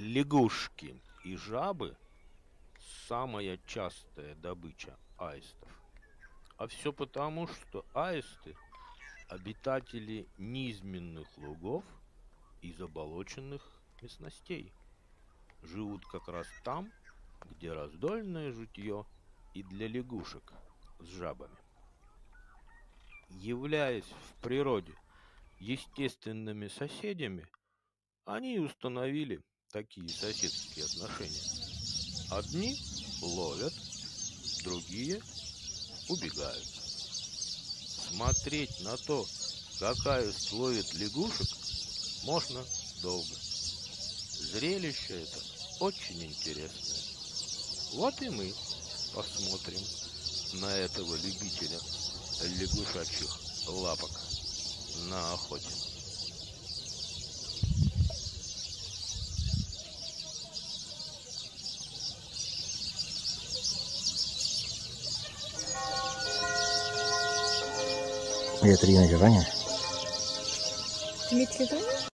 Лягушки и жабы – самая частая добыча аистов. А все потому, что аисты – обитатели низменных лугов и заболоченных местностей. Живут как раз там, где раздольное житье и для лягушек с жабами. Являясь в природе естественными соседями, они установили такие соседские отношения. Одни ловят, другие убегают. Смотреть на то, какая ловит лягушек, можно долго. Зрелище это очень интересное. Вот и мы посмотрим на этого любителя лягушачьих лапок на охоте. Beatriz Giovanna. Mitchell.